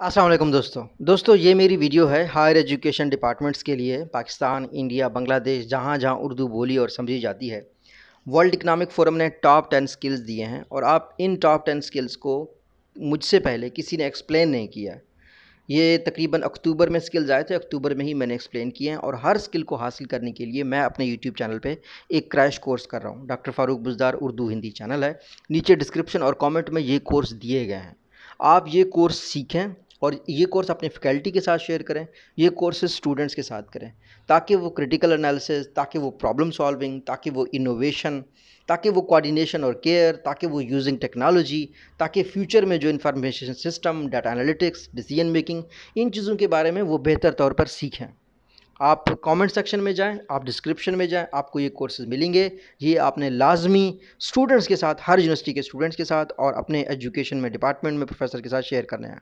वालेकुम दोस्तों। दोस्तों, ये मेरी वीडियो है हायर एजुकेशन डिपार्टमेंट्स के लिए, पाकिस्तान, इंडिया, बांग्लादेश, जहाँ जहाँ उर्दू बोली और समझी जाती है। वर्ल्ड इकनॉमिक फोरम ने टॉप टेन स्किल्स दिए हैं और आप इन टॉप टेन स्किल्स को मुझसे पहले किसी ने एक्सप्लेन नहीं किया। ये तकरीबन अक्टूबर में स्किल्स आए थे, अक्टूबर में ही मैंने एक्सप्लेन किए हैं और हर स्किल को हासिल करने के लिए मैं अपने यूट्यूब चैनल पे एक क्रैश कोर्स कर रहा हूँ। डॉक्टर फ़ारूक बुजदार उर्दू हिंदी चैनल है। नीचे डिस्क्रिप्शन और कमेंट में ये कोर्स दिए गए हैं। आप ये कोर्स सीखें और ये कोर्स अपने फैकल्टी के साथ शेयर करें, ये कोर्सेज स्टूडेंट्स के साथ करें, ताकि वो क्रिटिकल एनालिसिस ताकि वो प्रॉब्लम सॉल्विंग ताकि वो इनोवेशन ताकि वो कोऑर्डिनेशन और केयर ताकि वो यूजिंग टेक्नोलॉजी ताकि फ्यूचर में जो information system data analytics decision making इन चीज़ों के बारे में वो बेहतर तौर पर सीखें। आप कमेंट सेक्शन में जाएँ, आप डिस्क्रिप्शन में जाएँ, आपको ये कोर्सेज मिलेंगे। ये आपने लाजमी स्टूडेंट्स के साथ, हर यूनिवर्सिटी के स्टूडेंट्स के साथ और अपने एजुकेशन में डिपार्टमेंट में प्रोफेसर के साथ शेयर करना है।